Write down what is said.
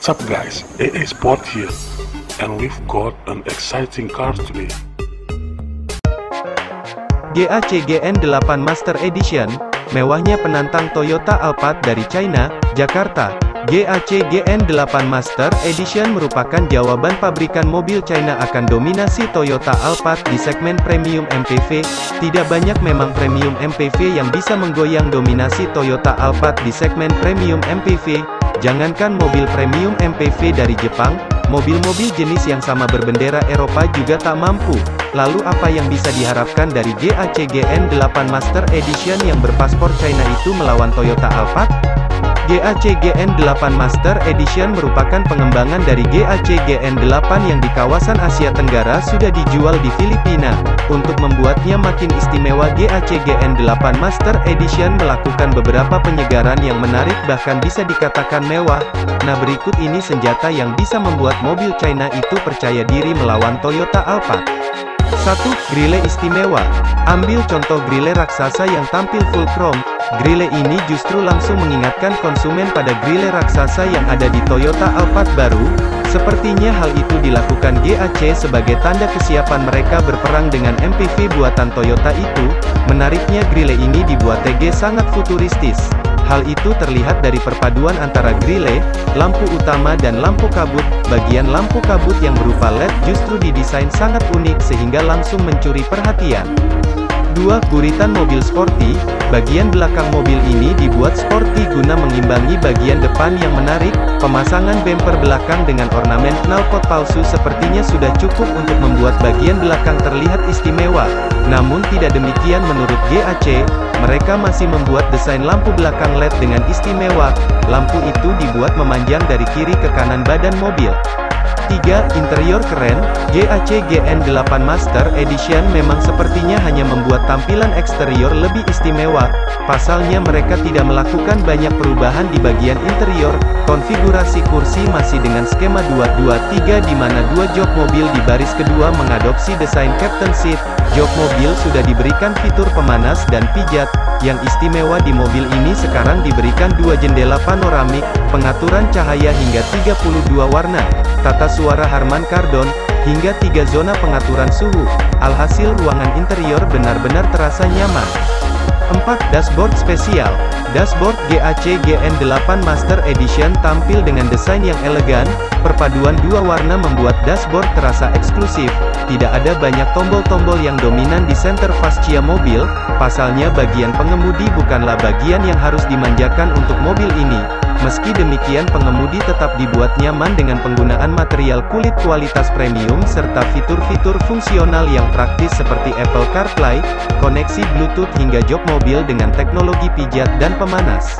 What's up guys, AA Sport here and we've got an exciting car today. GACGN 8 Master Edition, mewahnya penantang Toyota Alphard dari China, Jakarta. GACGN 8 Master Edition merupakan jawaban pabrikan mobil China akan dominasi Toyota Alphard di segmen premium MPV. Tidak banyak memang premium MPV yang bisa menggoyang dominasi Toyota Alphard di segmen premium MPV. Jangankan mobil premium MPV dari Jepang, mobil-mobil jenis yang sama berbendera Eropa juga tak mampu. Lalu apa yang bisa diharapkan dari GACGN 8 Master Edition yang berpaspor China itu melawan Toyota Alphard? GACGN 8 Master Edition merupakan pengembangan dari GACGN 8 yang di kawasan Asia Tenggara sudah dijual di Filipina. Untuk membuatnya makin istimewa GACGN 8 Master Edition melakukan beberapa penyegaran yang menarik bahkan bisa dikatakan mewah. Nah berikut ini senjata yang bisa membuat mobil China itu percaya diri melawan Toyota Alphard. 1. Grille istimewa. Ambil contoh grille raksasa yang tampil full chrome, Grille ini justru langsung mengingatkan konsumen pada grille raksasa yang ada di Toyota Alphard baru, sepertinya hal itu dilakukan GAC sebagai tanda kesiapan mereka berperang dengan MPV buatan Toyota itu, menariknya grille ini dibuat TG sangat futuristis. Hal itu terlihat dari perpaduan antara grille, lampu utama dan lampu kabut, bagian lampu kabut yang berupa LED justru didesain sangat unik sehingga langsung mencuri perhatian. 2. Buritan mobil sporty, bagian belakang mobil ini dibuat sporty guna mengimbangi bagian depan yang menarik, pemasangan bumper belakang dengan ornamen knalpot palsu sepertinya sudah cukup untuk membuat bagian belakang terlihat istimewa. Namun tidak demikian menurut GAC, mereka masih membuat desain lampu belakang LED dengan istimewa, lampu itu dibuat memanjang dari kiri ke kanan badan mobil. 3. Interior keren, GAC GN8 Master Edition memang sepertinya hanya membuat tampilan eksterior lebih istimewa, pasalnya mereka tidak melakukan banyak perubahan di bagian interior, konfigurasi kursi masih dengan skema 223 di mana dua jok mobil di baris kedua mengadopsi desain captain seat, jok mobil sudah diberikan fitur pemanas dan pijat, yang istimewa di mobil ini sekarang diberikan dua jendela panoramik, pengaturan cahaya hingga 32 warna, tata suara Harman Kardon, hingga tiga zona pengaturan suhu. Alhasil ruangan interior benar-benar terasa nyaman. 4. Dashboard spesial Dashboard GAC GN8 Master Edition tampil dengan desain yang elegan, perpaduan dua warna membuat dashboard terasa eksklusif, tidak ada banyak tombol-tombol yang dominan di center fascia mobil, pasalnya bagian pengemudi bukanlah bagian yang harus dimanjakan untuk mobil ini. Meski demikian pengemudi tetap dibuat nyaman dengan penggunaan material kulit kualitas premium serta fitur-fitur fungsional yang praktis seperti Apple CarPlay, koneksi Bluetooth hingga jok mobil dengan teknologi pijat dan pemanas.